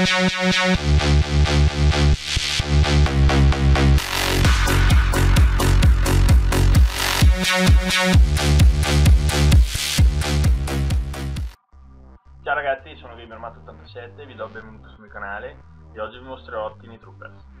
Ciao ragazzi, sono GamerMat87 vi do il benvenuto sul mio canale e oggi vi mostrerò Tiny Troopers.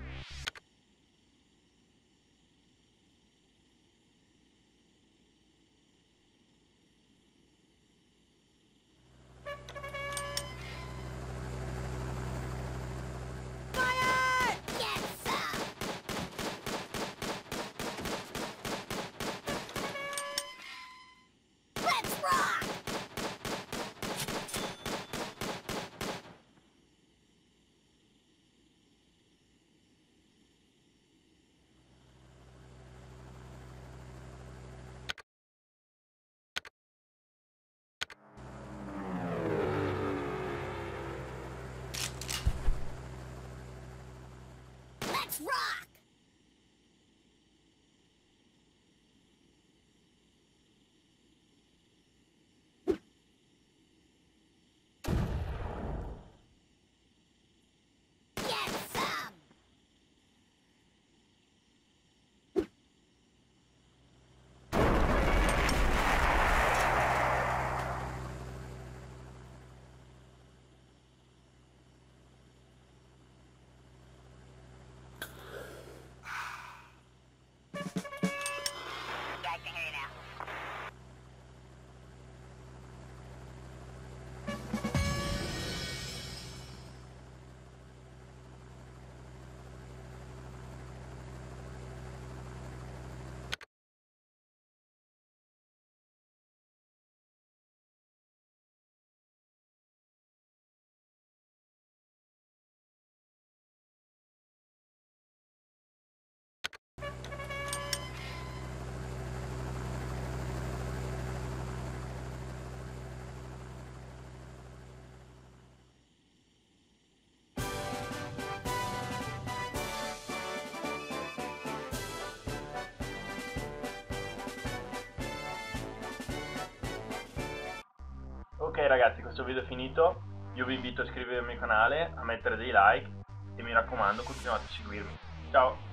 Let's rock! Ok ragazzi, questo video è finito. Io vi invito a iscrivervi al mio canale, a mettere dei like e mi raccomando continuate a seguirmi. Ciao!